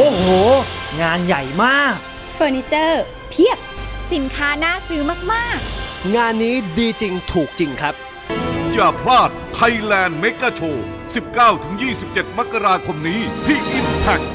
โอ้โห งานใหญ่มาก เฟอร์นิเจอร์เพียบ สินค้าน่าซื้อมาก งานนี้ดีจริงถูกจริงครับ อย่าพลาด Thailand Mega Show 19-27 มกราคมนี้ที่ Impact